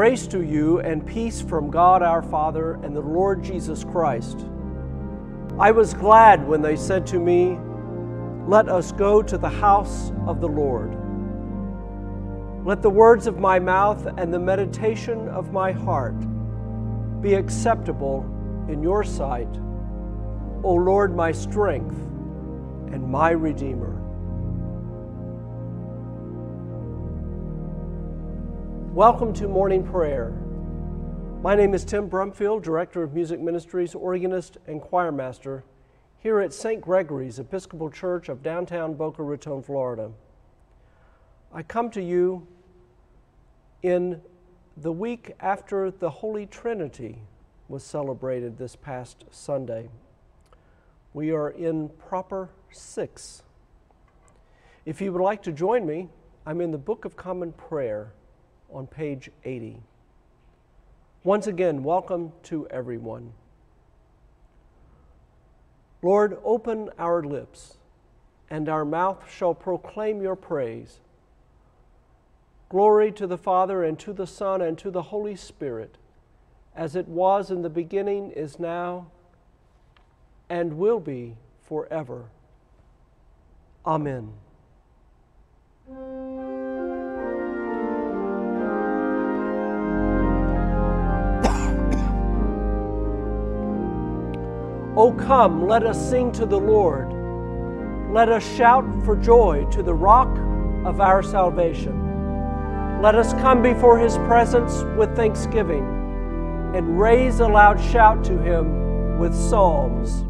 Grace to you and peace from God our Father and the Lord Jesus Christ. I was glad when they said to me, Let us go to the house of the Lord. Let the words of my mouth and the meditation of my heart be acceptable in your sight, O Lord, my strength and my Redeemer. Welcome to morning prayer. My name is Tim Brumfield, Director of Music Ministries, organist, and choirmaster here at St. Gregory's Episcopal Church of downtown Boca Raton, Florida. I come to you in the week after the Holy Trinity was celebrated this past Sunday. We are in proper six. If you would like to join me, I'm in the Book of Common Prayer on page 80. Once again, welcome to everyone. Lord, open our lips, and our mouth shall proclaim your praise. Glory to the Father, and to the Son, and to the Holy Spirit, as it was in the beginning, is now, and will be forever. Amen. O come, let us sing to the Lord. Let us shout for joy to the rock of our salvation. Let us come before his presence with thanksgiving and raise a loud shout to him with psalms.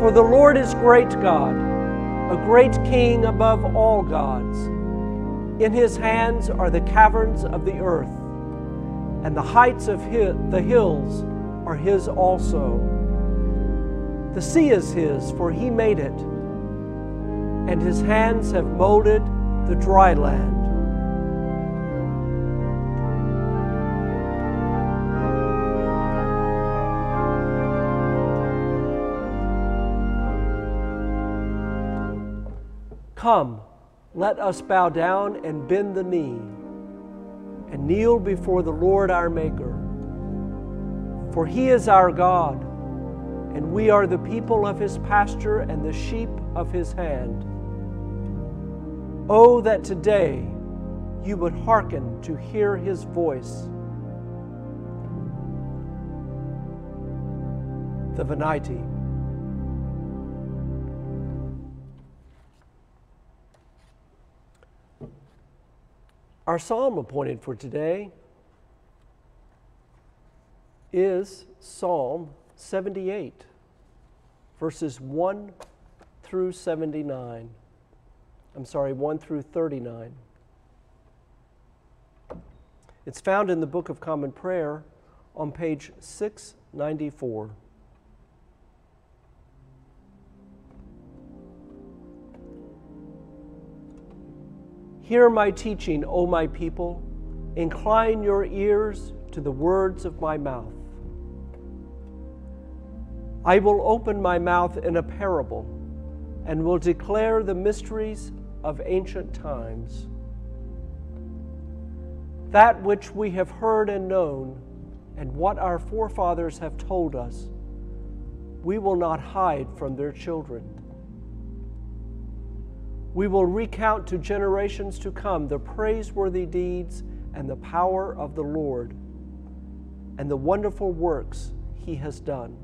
For the Lord is great God, a great King above all gods. In his hands are the caverns of the earth, and the heights of his, the hills are his also. The sea is his, for he made it, and his hands have molded the dry land. Come, let us bow down and bend the knee and kneel before the Lord our Maker. For he is our God, and we are the people of his pasture and the sheep of his hand. Oh, that today you would hearken to hear his voice. The Venite. Our psalm appointed for today is Psalm 78, verses 1 through 79. I'm sorry, 1 through 39. It's found in the Book of Common Prayer on page 694. Hear my teaching, O my people. Incline your ears to the words of my mouth. I will open my mouth in a parable and will declare the mysteries of ancient times. That which we have heard and known, and what our forefathers have told us, we will not hide from their children. We will recount to generations to come the praiseworthy deeds and the power of the Lord and the wonderful works he has done.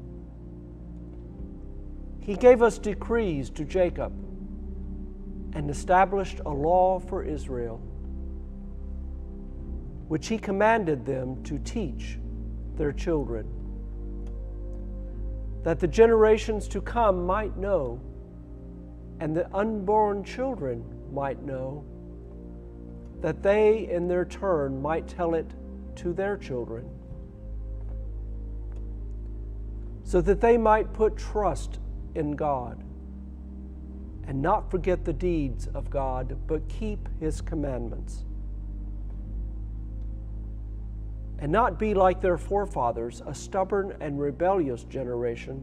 He gave us decrees to Jacob and established a law for Israel, which he commanded them to teach their children, that the generations to come might know and the unborn children might know, that they in their turn might tell it to their children, so that they might put trust in God and not forget the deeds of God, but keep his commandments. And not be like their forefathers, a stubborn and rebellious generation,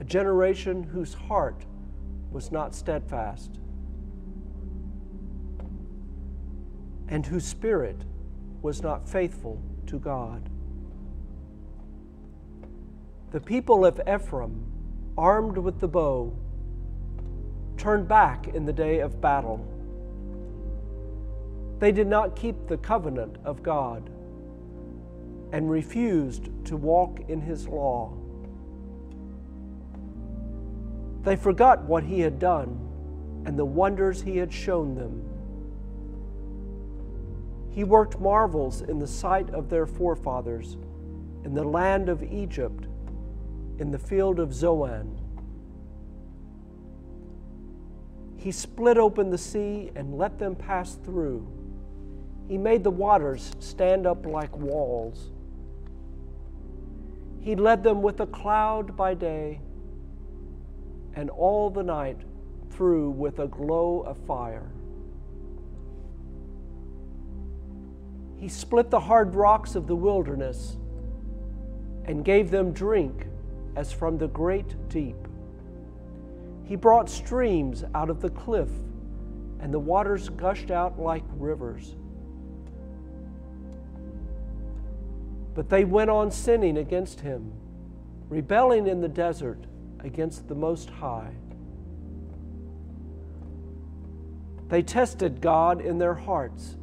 a generation whose heart was not steadfast, and whose spirit was not faithful to God. The people of Ephraim, armed with the bow, turned back in the day of battle. They did not keep the covenant of God and refused to walk in his law. They forgot what he had done and the wonders he had shown them. He worked marvels in the sight of their forefathers in the land of Egypt, in the field of Zoan. He split open the sea and let them pass through. He made the waters stand up like walls. He led them with a cloud by day and all the night through with a glow of fire. He split the hard rocks of the wilderness and gave them drink as from the great deep. He brought streams out of the cliff, and the waters gushed out like rivers. But they went on sinning against him, rebelling in the desert against the Most High. They tested God in their hearts,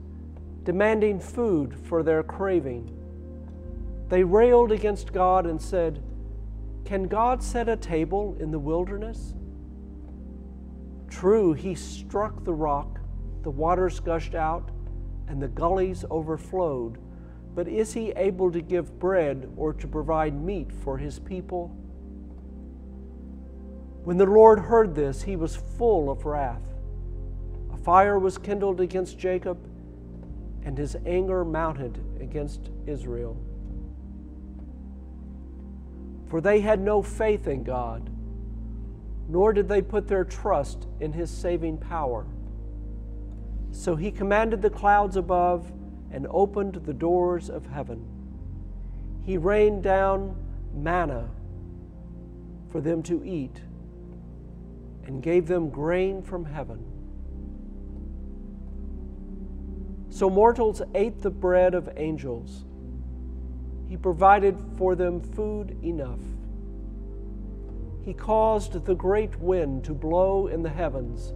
demanding food for their craving. They railed against God and said, Can God set a table in the wilderness? True, he struck the rock, the waters gushed out, and the gullies overflowed. But is he able to give bread or to provide meat for his people? When the Lord heard this, he was full of wrath. A fire was kindled against Jacob, and his anger mounted against Israel. For they had no faith in God, nor did they put their trust in his saving power. So he commanded the clouds above and opened the doors of heaven. He rained down manna for them to eat and gave them grain from heaven. So mortals ate the bread of angels. He provided for them food enough. He caused the great wind to blow in the heavens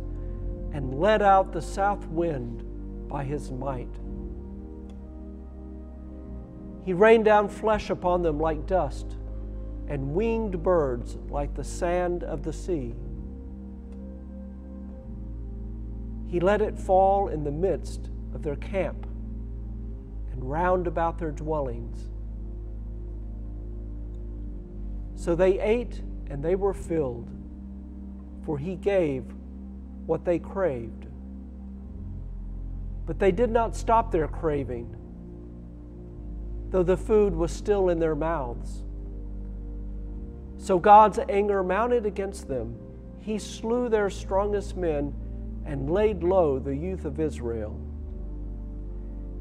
and led out the south wind by his might. He rained down flesh upon them like dust, and winged birds like the sand of the sea. He let it fall in the midst of their camp and round about their dwellings. So they ate and they were filled, for he gave what they craved. But they did not stop their craving, though the food was still in their mouths. So God's anger mounted against them. He slew their strongest men and laid low the youth of Israel.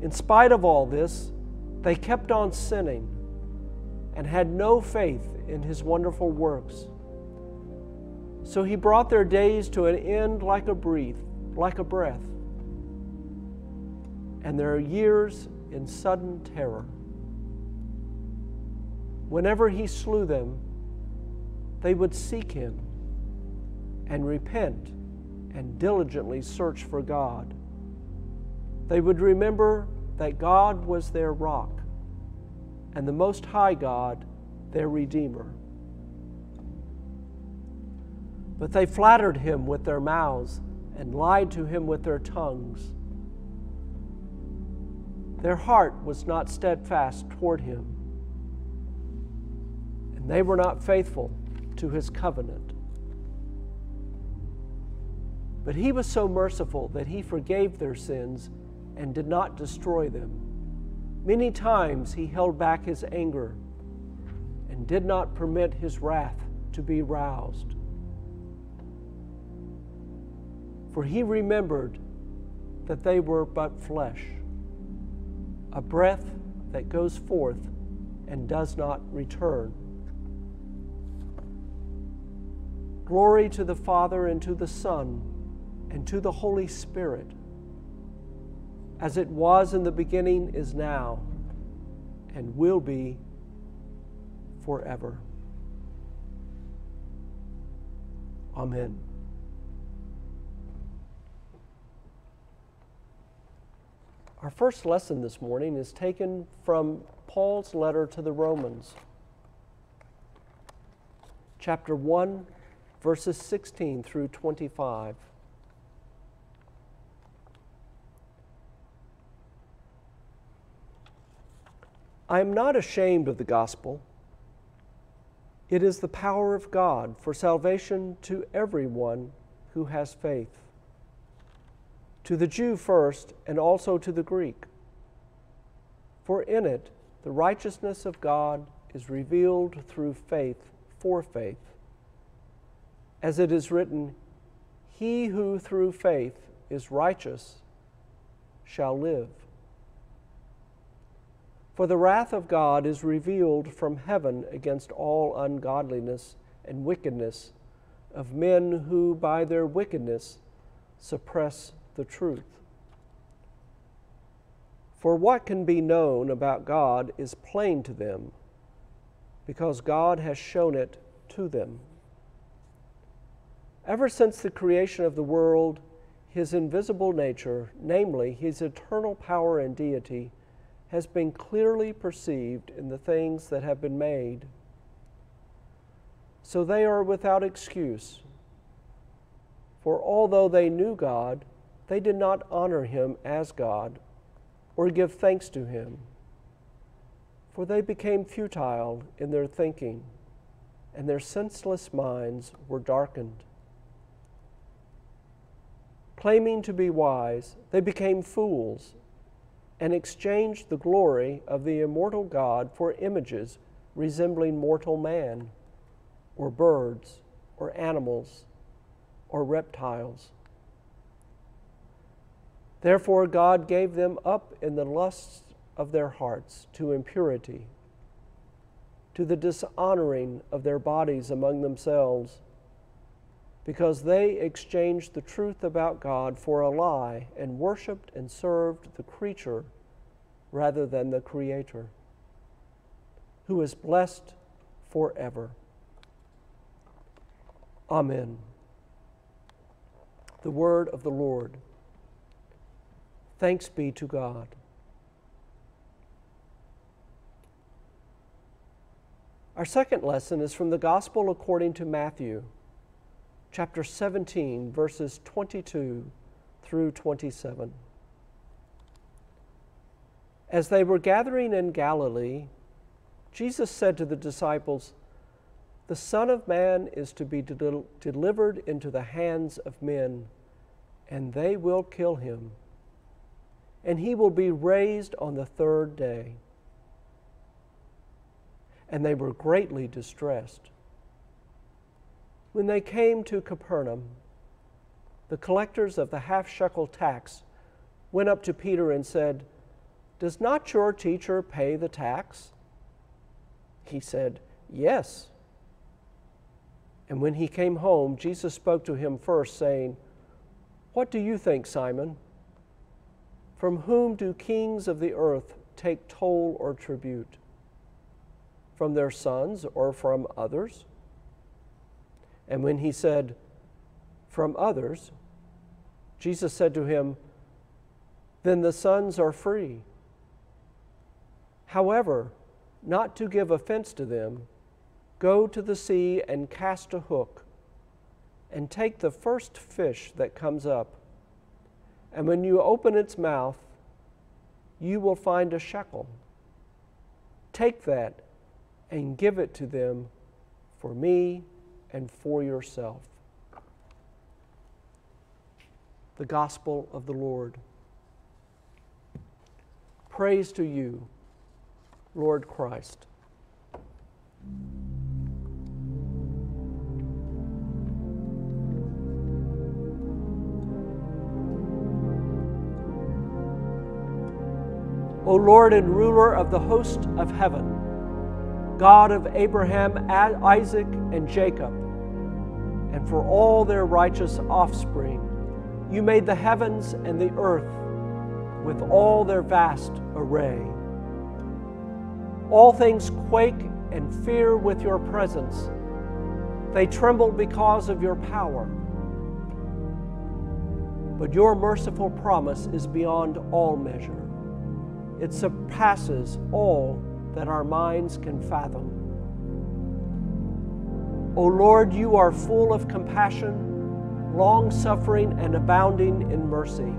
In spite of all this, they kept on sinning and had no faith in his wonderful works. So he brought their days to an end like a breath, like a breath, and their years in sudden terror. Whenever he slew them, they would seek him and repent and diligently search for God. They would remember that God was their rock and the Most High God their Redeemer. But they flattered him with their mouths and lied to him with their tongues. Their heart was not steadfast toward him, and they were not faithful to his covenant. But he was so merciful that he forgave their sins and did not destroy them. Many times he held back his anger and did not permit his wrath to be roused. For he remembered that they were but flesh, a breath that goes forth and does not return. Glory to the Father, and to the Son, and to the Holy Spirit, as it was in the beginning, is now, and will be forever. Amen. Our first lesson this morning is taken from Paul's letter to the Romans, chapter 1, verses 16 through 25. I am not ashamed of the gospel. It is the power of God for salvation to everyone who has faith, to the Jew first, and also to the Greek. For in it, the righteousness of God is revealed through faith for faith. As it is written, He who through faith is righteous shall live. For the wrath of God is revealed from heaven against all ungodliness and wickedness of men who by their wickedness suppress the truth. For what can be known about God is plain to them, because God has shown it to them. Ever since the creation of the world, his invisible nature, namely his eternal power and deity, has been clearly perceived in the things that have been made. So they are without excuse. For although they knew God, they did not honor him as God or give thanks to him, for they became futile in their thinking, and their senseless minds were darkened. Claiming to be wise, they became fools and exchanged the glory of the immortal God for images resembling mortal man, or birds, or animals, or reptiles. Therefore, God gave them up in the lusts of their hearts to impurity, to the dishonoring of their bodies among themselves because they exchanged the truth about God for a lie and worshiped and served the creature rather than the Creator, who is blessed forever. Amen. The word of the Lord. Thanks be to God. Our second lesson is from the Gospel according to Matthew chapter 17, verses 22 through 27. As they were gathering in Galilee, Jesus said to the disciples, The Son of Man is to be del- delivered into the hands of men, and they will kill him, and he will be raised on the third day. And they were greatly distressed. When they came to Capernaum, the collectors of the half shekel tax went up to Peter and said, Does not your teacher pay the tax? He said, Yes. And when he came home, Jesus spoke to him first, saying, What do you think, Simon? From whom do kings of the earth take toll or tribute? From their sons or from others? And when he said, From others, Jesus said to him, Then the sons are free. However, not to give offense to them, go to the sea and cast a hook, and take the first fish that comes up. And when you open its mouth, you will find a shekel. Take that and give it to them for me and for yourself. The Gospel of the Lord. Praise to you, Lord Christ. O Lord and ruler of the host of heaven, God of Abraham, Isaac, and Jacob, and for all their righteous offspring. You made the heavens and the earth with all their vast array. All things quake and fear with your presence. They tremble because of your power. But your merciful promise is beyond all measure. It surpasses all that our minds can fathom. O Lord, you are full of compassion, long suffering, and abounding in mercy.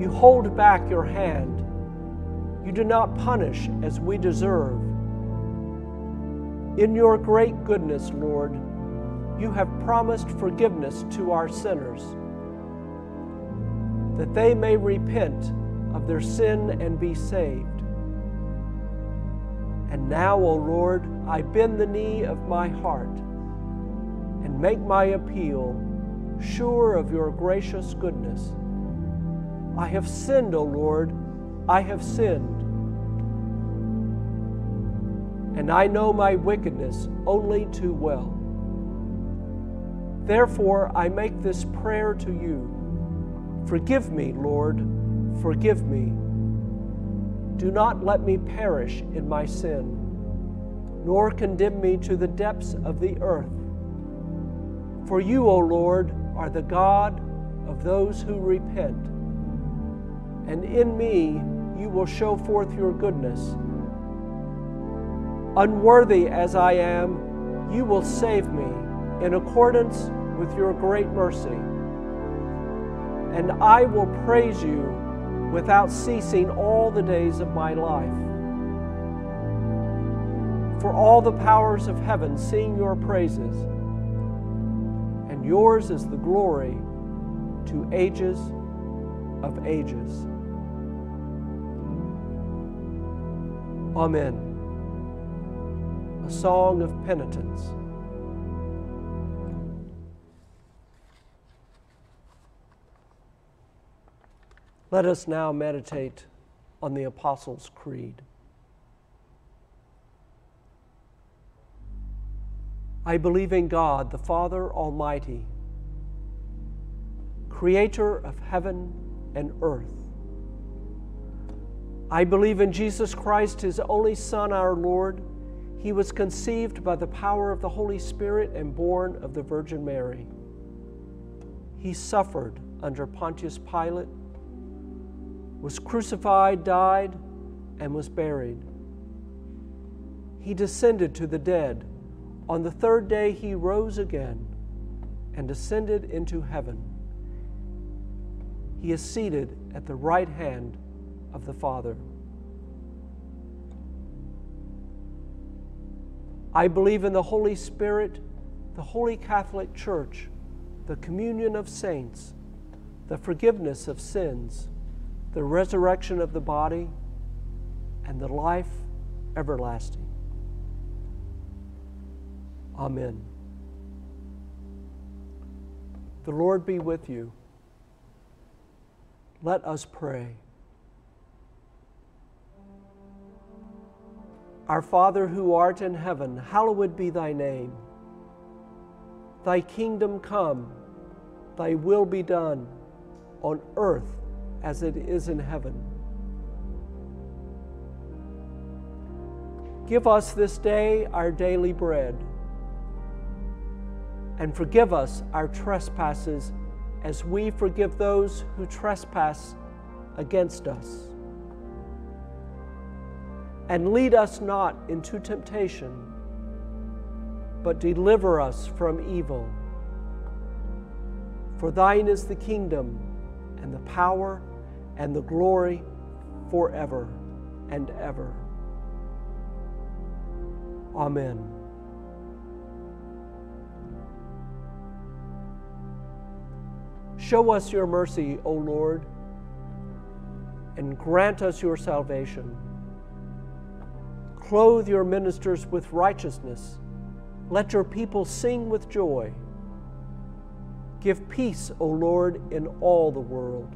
You hold back your hand. You do not punish as we deserve. In your great goodness, Lord, you have promised forgiveness to our sinners, that they may repent of their sin and be saved. And now, O Lord, I bend the knee of my heart and make my appeal, sure of your gracious goodness. I have sinned, O Lord, I have sinned. And I know my wickedness only too well. Therefore, I make this prayer to you Forgive me, Lord, forgive me. Do not let me perish in my sin, nor condemn me to the depths of the earth. For you, O Lord, are the God of those who repent, and in me you will show forth your goodness. Unworthy as I am, you will save me in accordance with your great mercy. And I will praise you without ceasing all the days of my life. For all the powers of heaven sing your praises, and yours is the glory to ages of ages. Amen. A song of penitence. Let us now meditate on the Apostles' Creed. I believe in God, the Father Almighty, creator of heaven and earth. I believe in Jesus Christ, his only Son, our Lord. He was conceived by the power of the Holy Spirit and born of the Virgin Mary. He suffered under Pontius Pilate was crucified, died, and was buried. He descended to the dead. On the third day, he rose again and ascended into heaven. He is seated at the right hand of the Father. I believe in the Holy Spirit, the Holy Catholic Church, the communion of saints, the forgiveness of sins the resurrection of the body, and the life everlasting. Amen. The Lord be with you. Let us pray. Our Father who art in heaven, hallowed be thy name. Thy kingdom come, thy will be done on earth as it is in heaven. Give us this day our daily bread, and forgive us our trespasses as we forgive those who trespass against us. And lead us not into temptation, but deliver us from evil. For thine is the kingdom, and the power, and the glory forever and ever. Amen. Show us your mercy, O Lord, and grant us your salvation. Clothe your ministers with righteousness. Let your people sing with joy. Give peace, O Lord, in all the world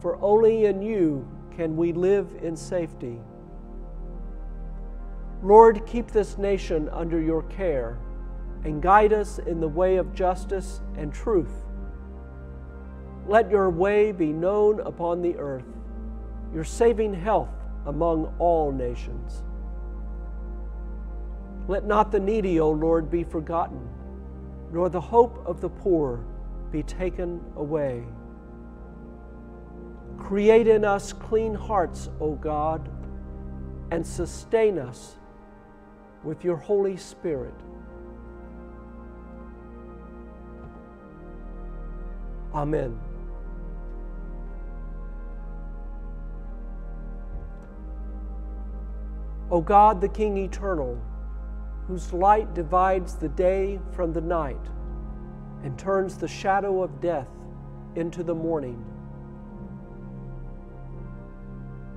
for only in you can we live in safety. Lord, keep this nation under your care and guide us in the way of justice and truth. Let your way be known upon the earth, your saving health among all nations. Let not the needy, O Lord, be forgotten, nor the hope of the poor be taken away. Create in us clean hearts, O God, and sustain us with your Holy Spirit. Amen. O God, the King eternal, whose light divides the day from the night and turns the shadow of death into the morning.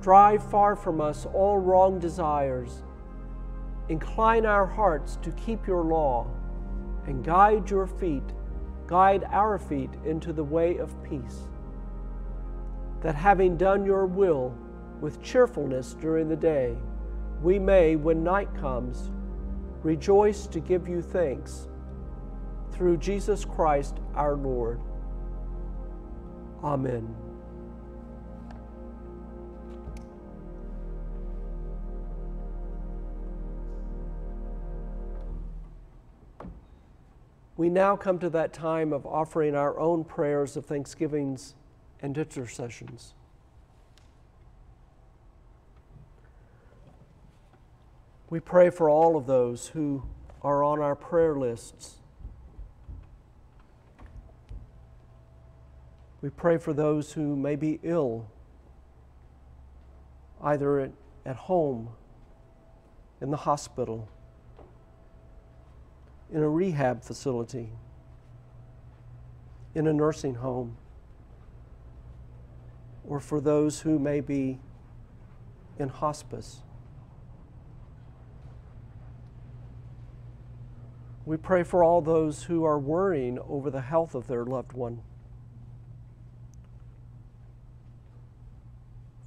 Drive far from us all wrong desires. Incline our hearts to keep your law and guide your feet, guide our feet into the way of peace. That having done your will with cheerfulness during the day, we may, when night comes, rejoice to give you thanks through Jesus Christ our Lord. Amen. We now come to that time of offering our own prayers of thanksgivings and intercessions. We pray for all of those who are on our prayer lists. We pray for those who may be ill, either at, at home, in the hospital, in a rehab facility, in a nursing home, or for those who may be in hospice. We pray for all those who are worrying over the health of their loved one.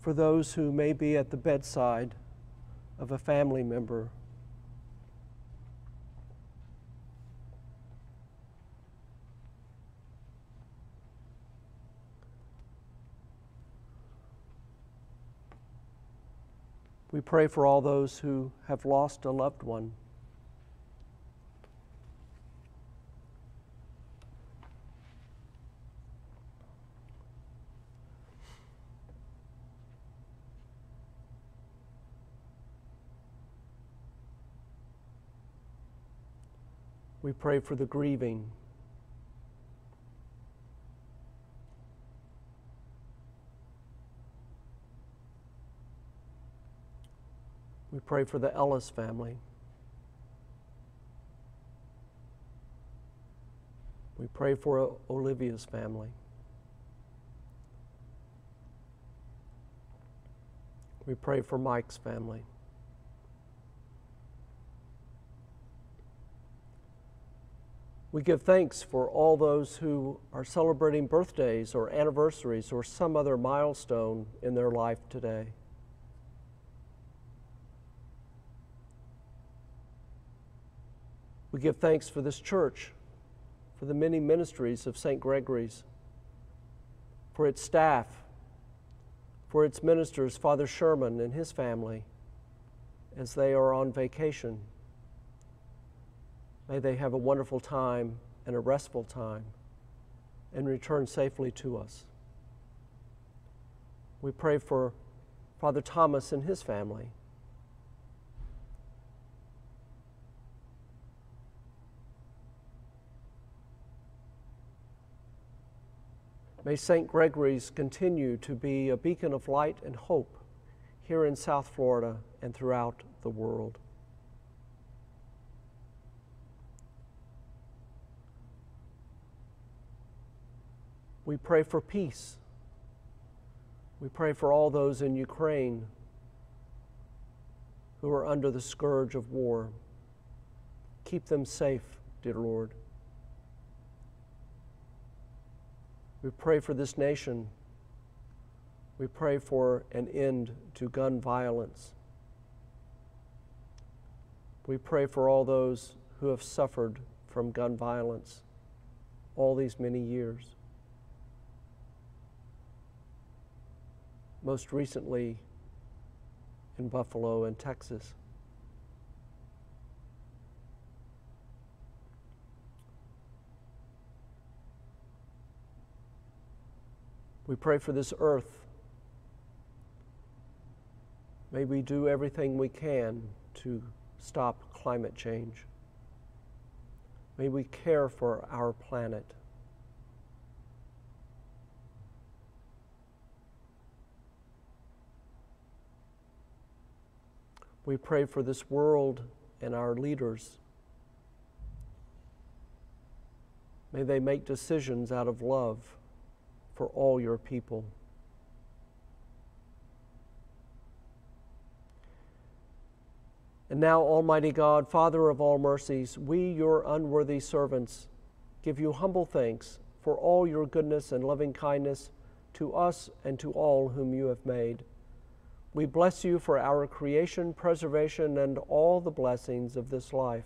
For those who may be at the bedside of a family member. We pray for all those who have lost a loved one. We pray for the grieving. Pray for the Ellis family. We pray for Olivia's family. We pray for Mike's family. We give thanks for all those who are celebrating birthdays or anniversaries or some other milestone in their life today. We give thanks for this church, for the many ministries of St. Gregory's, for its staff, for its ministers, Father Sherman and his family, as they are on vacation. May they have a wonderful time and a restful time and return safely to us. We pray for Father Thomas and his family. May St. Gregory's continue to be a beacon of light and hope here in South Florida and throughout the world. We pray for peace. We pray for all those in Ukraine who are under the scourge of war. Keep them safe, dear Lord. We pray for this nation. We pray for an end to gun violence. We pray for all those who have suffered from gun violence all these many years. Most recently in Buffalo and Texas. We pray for this earth. May we do everything we can to stop climate change. May we care for our planet. We pray for this world and our leaders. May they make decisions out of love for all your people. And now, Almighty God, Father of all mercies, we, your unworthy servants, give you humble thanks for all your goodness and loving kindness to us and to all whom you have made. We bless you for our creation, preservation, and all the blessings of this life.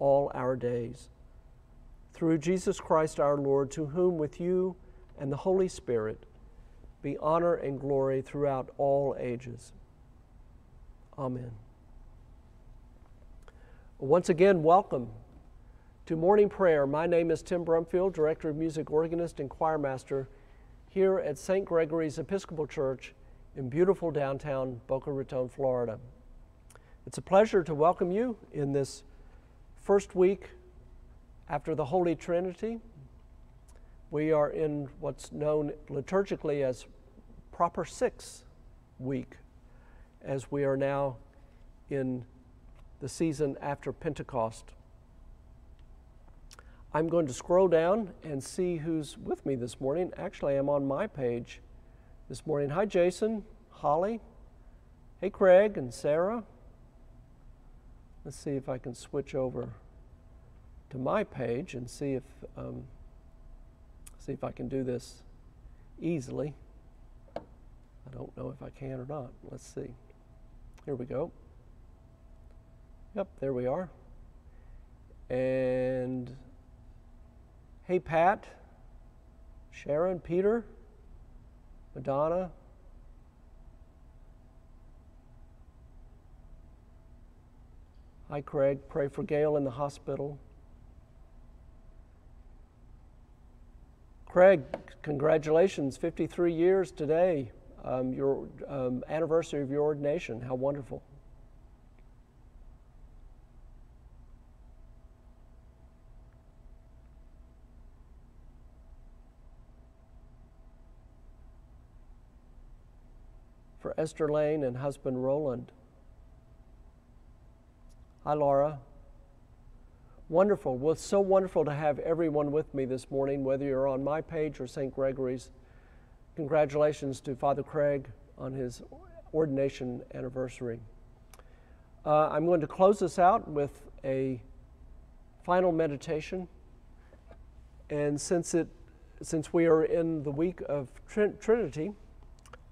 all our days. Through Jesus Christ our Lord, to whom with you and the Holy Spirit be honor and glory throughout all ages. Amen. Once again, welcome to morning prayer. My name is Tim Brumfield, Director of Music Organist and Choirmaster here at St. Gregory's Episcopal Church in beautiful downtown Boca Raton, Florida. It's a pleasure to welcome you in this first week after the Holy Trinity. We are in what's known liturgically as Proper Six week, as we are now in the season after Pentecost. I'm going to scroll down and see who's with me this morning. Actually, I'm on my page this morning. Hi, Jason, Holly. Hey, Craig and Sarah. Let's see if I can switch over to my page and see if um, see if I can do this easily. I don't know if I can or not. Let's see. Here we go. Yep, there we are. And hey, Pat, Sharon, Peter, Madonna. Hi, Craig. Pray for Gail in the hospital. Craig, congratulations, 53 years today, um, your um, anniversary of your ordination. How wonderful. for Esther Lane and husband Roland. Hi, Laura. Wonderful. Well, it's so wonderful to have everyone with me this morning, whether you're on my page or St. Gregory's. Congratulations to Father Craig on his ordination anniversary. Uh, I'm going to close this out with a final meditation. And since, it, since we are in the week of Trinity,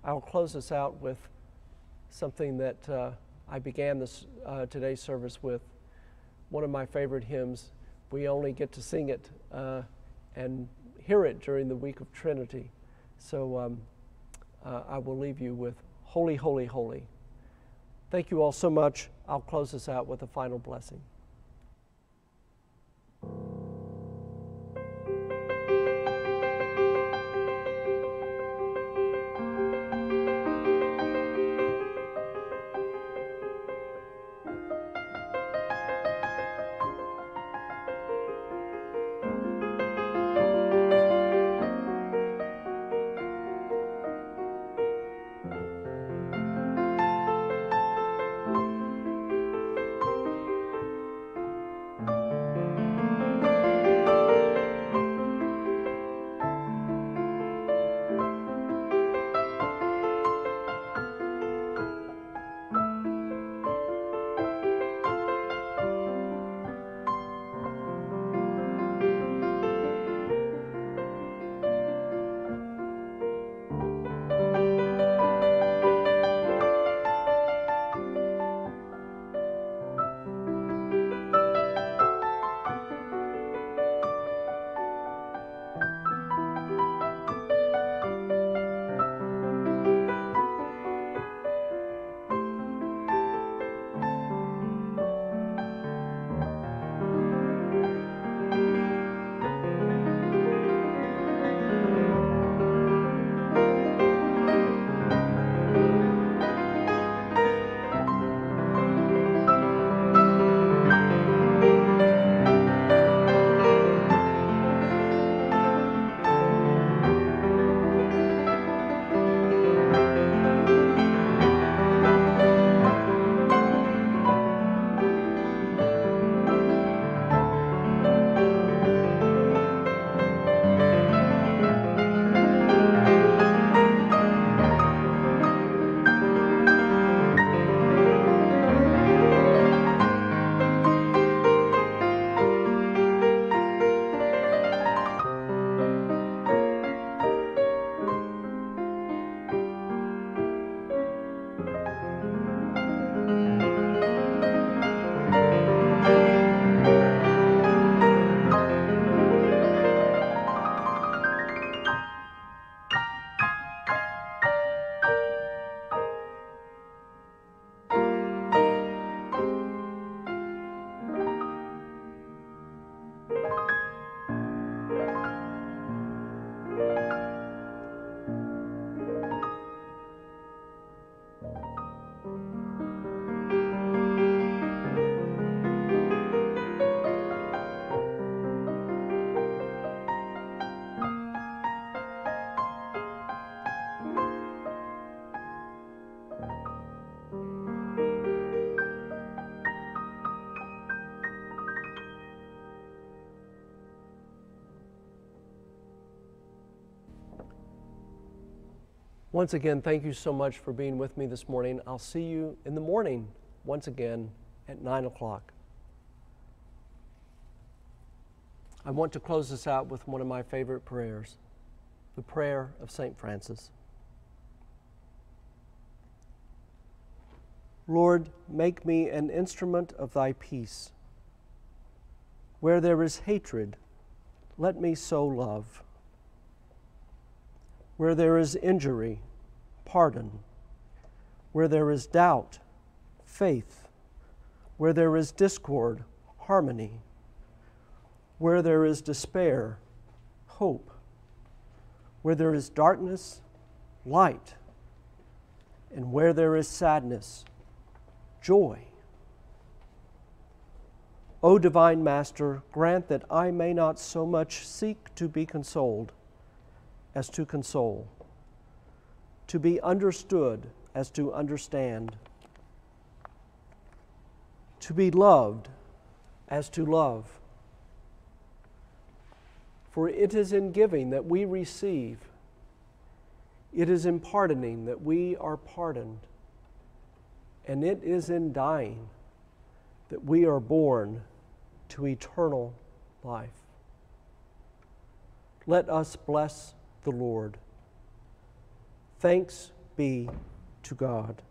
I'll close this out with something that uh, I began this uh, today's service with. One of my favorite hymns. We only get to sing it uh, and hear it during the week of Trinity. So um, uh, I will leave you with Holy, Holy, Holy. Thank you all so much. I'll close this out with a final blessing. Once again, thank you so much for being with me this morning. I'll see you in the morning once again at 9 o'clock. I want to close this out with one of my favorite prayers the prayer of St. Francis. Lord, make me an instrument of thy peace. Where there is hatred, let me sow love. Where there is injury, pardon. Where there is doubt, faith. Where there is discord, harmony. Where there is despair, hope. Where there is darkness, light. And where there is sadness, joy. O divine Master, grant that I may not so much seek to be consoled as to console, to be understood as to understand, to be loved as to love. For it is in giving that we receive, it is in pardoning that we are pardoned, and it is in dying that we are born to eternal life. Let us bless the Lord. Thanks be to God.